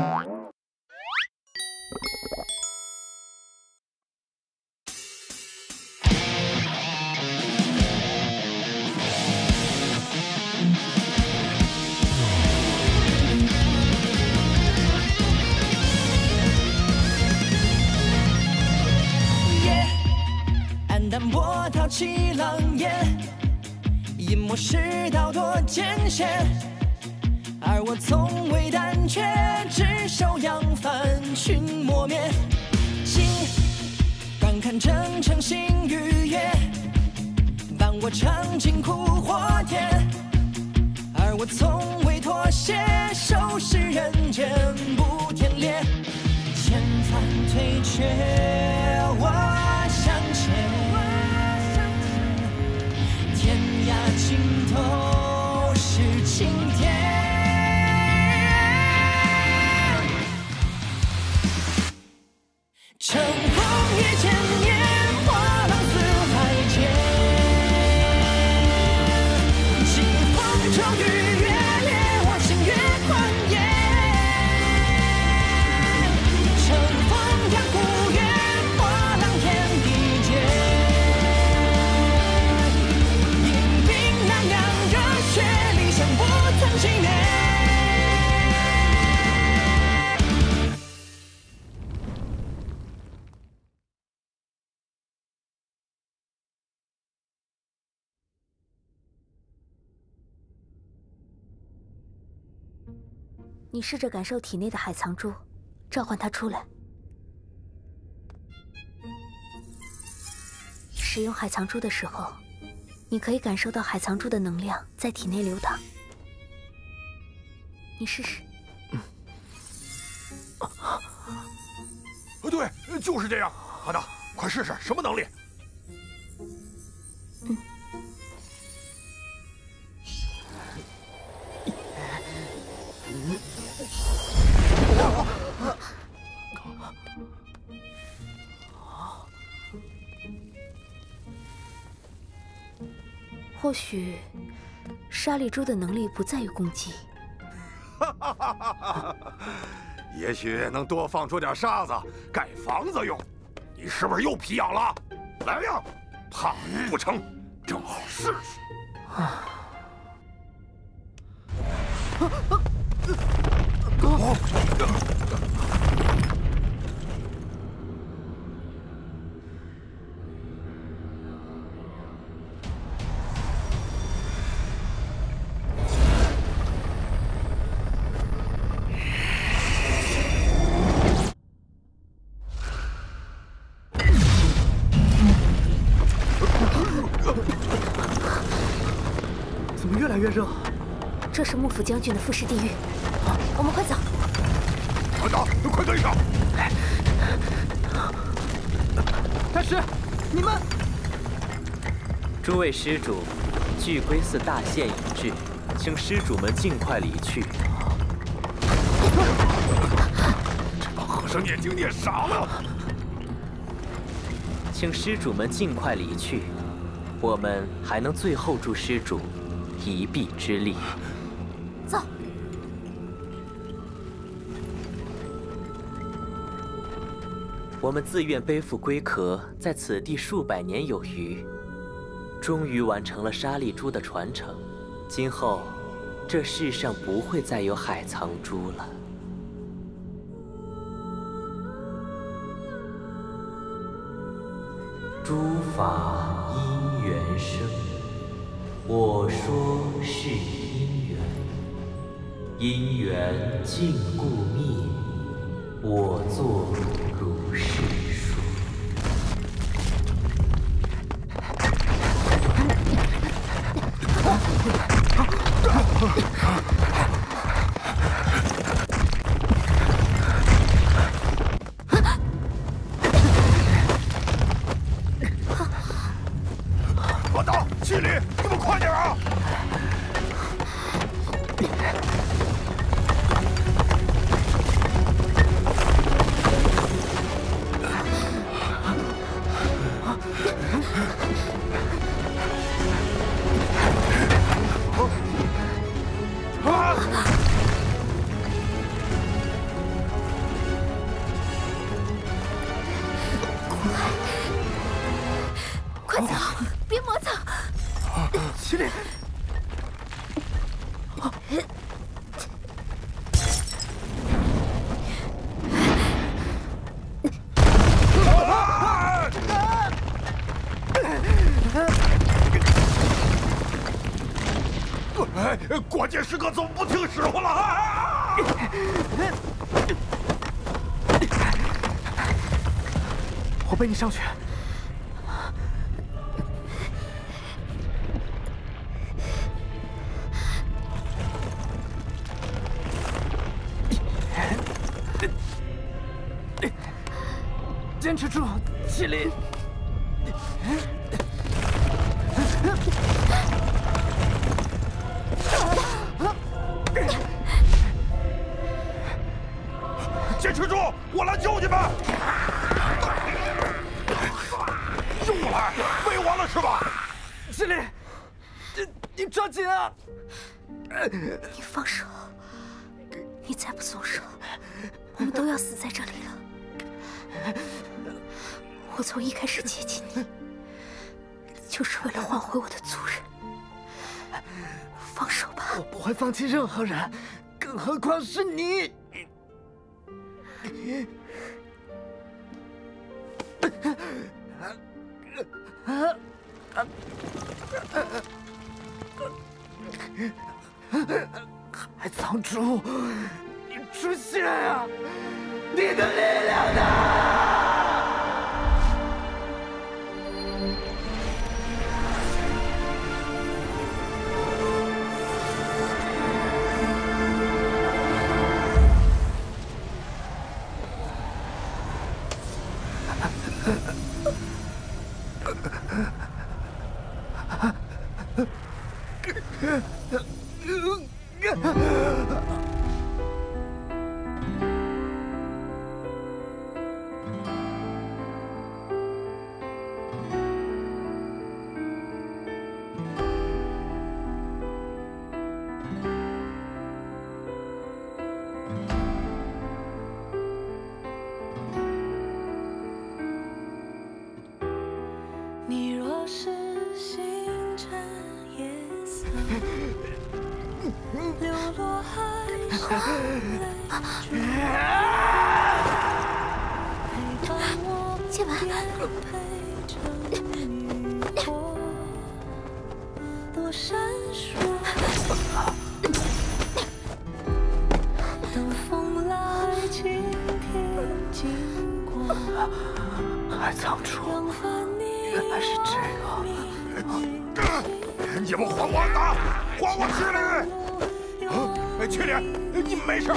夜，黯淡波涛起浪烟，隐没世道多艰险。而我从未却执，手扬帆寻磨灭。心感看征程星与月，伴我尝尽苦或甜。而我从未妥协，收拾人间不天裂。千帆退却，我向前。你试着感受体内的海藏珠，召唤它出来。使用海藏珠的时候，你可以感受到海藏珠的能量在体内流淌。你试试。啊，对，就是这样。阿达，快试试，什么能力？或许，沙粒珠的能力不在于攻击。也许能多放出点沙子，盖房子用。你是不是又皮痒了？来呀，怕不成，正好试试。怎么越来越热？这是幕府将军的复式地狱。我们快走！阿达，快跟上！大师，你们诸位施主，巨龟寺大限已至，请施主们尽快离去。这帮和尚念经念傻了。请施主们尽快离去，我们还能最后助施主一臂之力。走。我们自愿背负龟壳，在此地数百年有余，终于完成了沙粒珠的传承。今后，这世上不会再有海藏珠了。诸法因缘生，我说是因缘，因缘尽故灭，我作如是。ハハハハ!关键时刻怎么不听使唤了？我背你上去。坚持住，麒麟。坚持住，我来救你们！又来，没完了是吧？司令，你你抓紧啊！你放手！你再不松手，我们都要死在这里了。我从一开始接近你，就是为了换回我的族人。放手吧！我不会放弃任何人，更何况是你。海藏珠，你出现啊！你的力量呢？Ah! 剑丸颠沛成雨火，多闪烁。等风来晴天经过，海藏主，扬帆你原来是这样。你们还我打，还我麒麟！七连，你没事？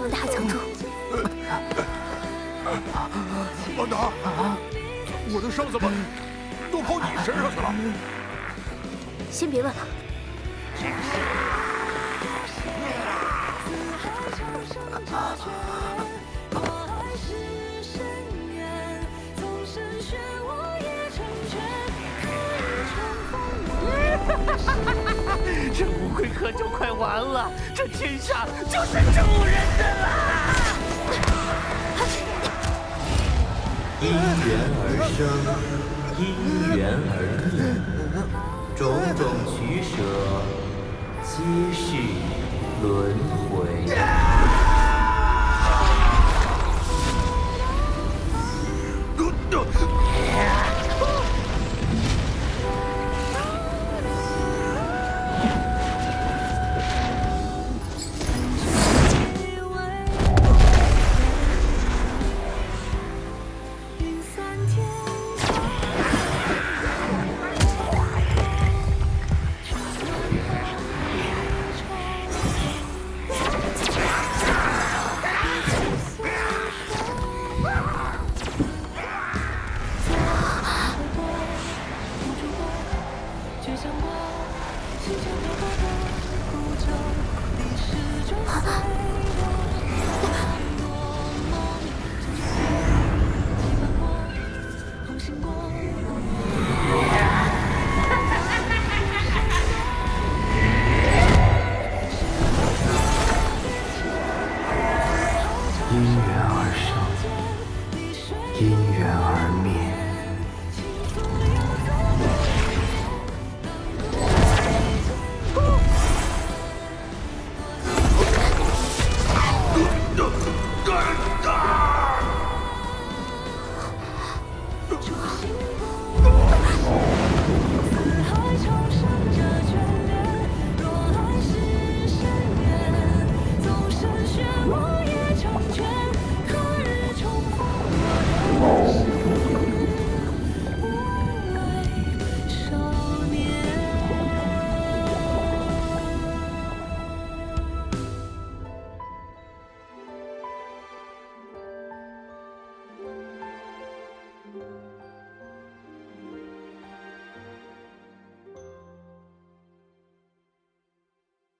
能是剑丸的海藏主，安达，我的伤怎么都跑你身上去了？先别问了。我还是深这乌龟可就快完了，这天下就是主人的啦！因缘而生，因缘而灭，种种取舍，皆是轮回。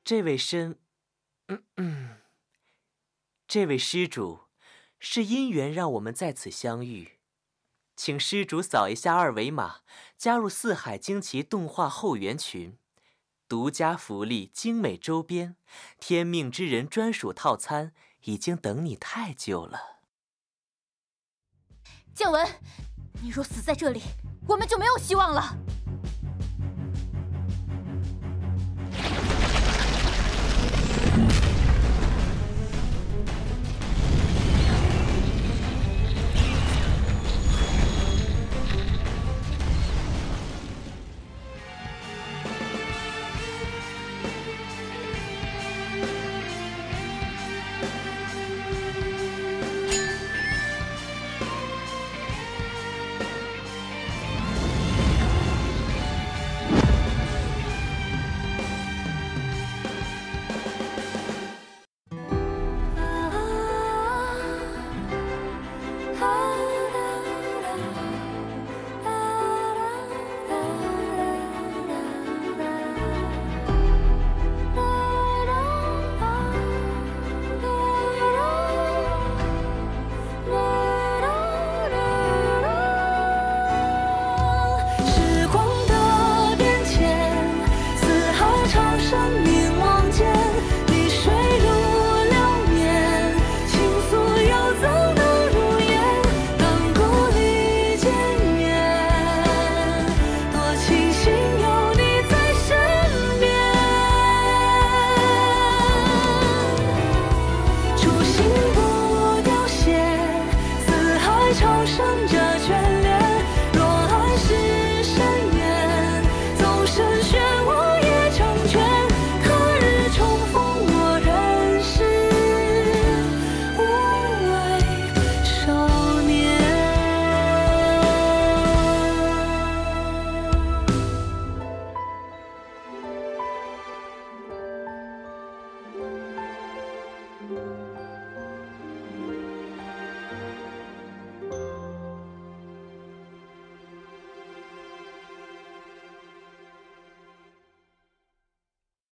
这位身，嗯嗯，这位施主，是因缘让我们在此相遇，请施主扫一下二维码，加入四海惊奇动画后援群，独家福利、精美周边、天命之人专属套餐，已经等你太久了。建文，你若死在这里，我们就没有希望了。